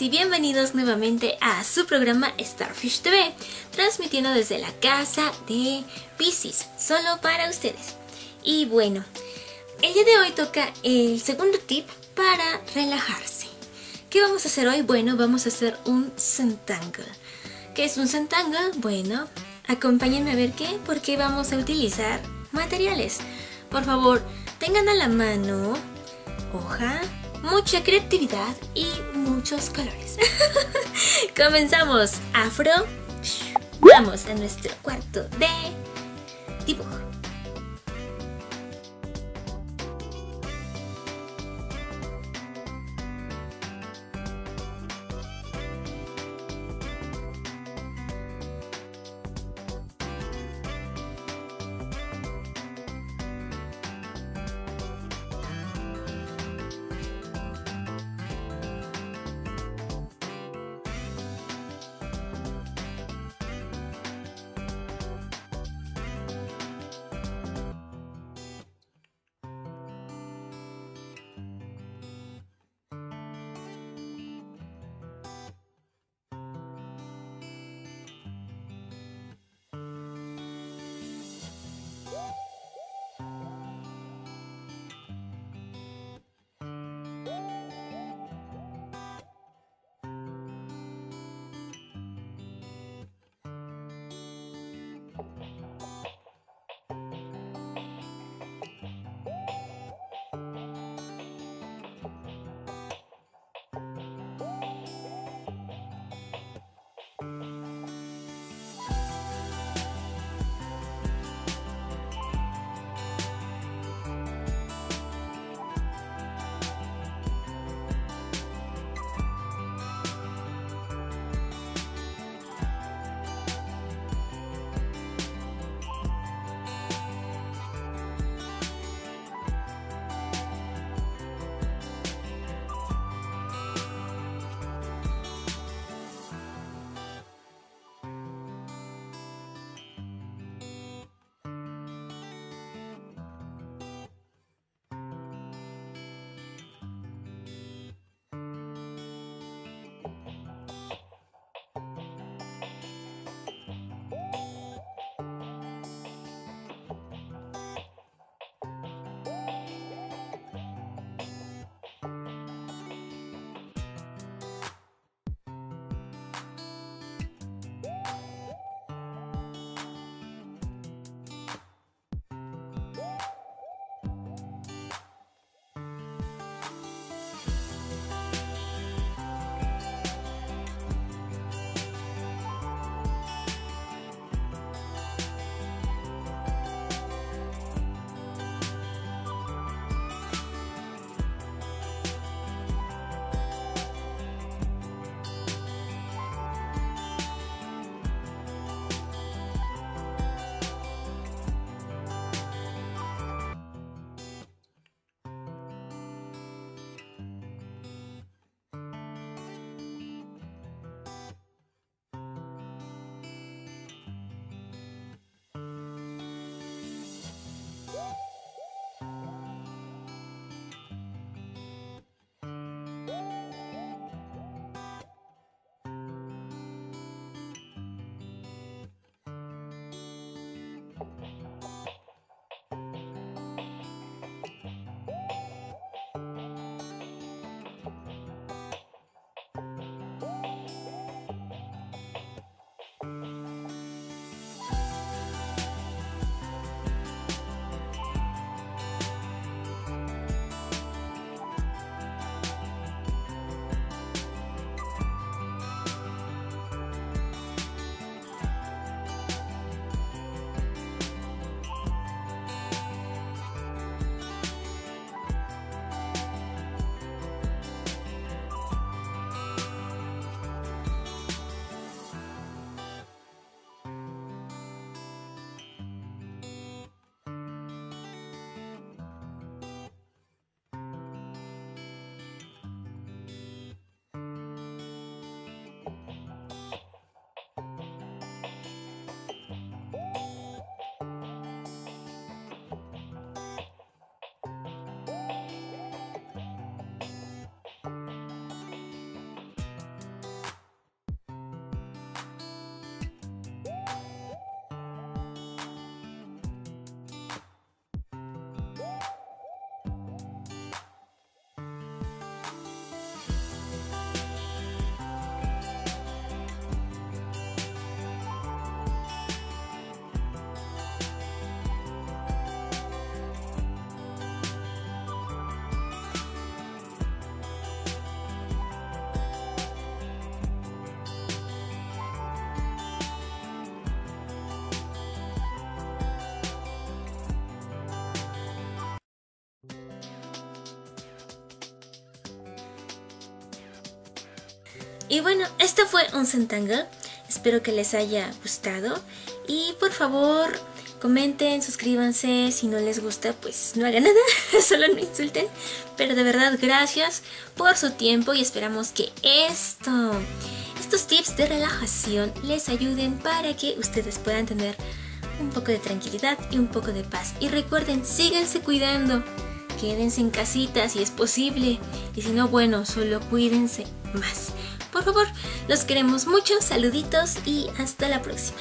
y bienvenidos nuevamente a su programa Starfish TV, transmitiendo desde la casa de Pisces, solo para ustedes. Y bueno, el día de hoy toca el segundo tip para relajarse. ¿Qué vamos a hacer hoy? Bueno, vamos a hacer un centangle. ¿Qué es un centangle? Bueno, acompáñenme a ver qué, porque vamos a utilizar materiales. Por favor, tengan a la mano hoja, mucha creatividad y muchos colores. Comenzamos. Afro. Vamos a nuestro cuarto de dibujo. Y bueno, esto fue un Centangle. Espero que les haya gustado. Y por favor, comenten, suscríbanse. Si no les gusta, pues no hagan nada. Solo no insulten. Pero de verdad, gracias por su tiempo y esperamos que esto, estos tips de relajación les ayuden para que ustedes puedan tener un poco de tranquilidad y un poco de paz. Y recuerden, síganse cuidando. Quédense en casita si es posible. Y si no, bueno, solo cuídense más. Por favor, los queremos mucho. Saluditos y hasta la próxima.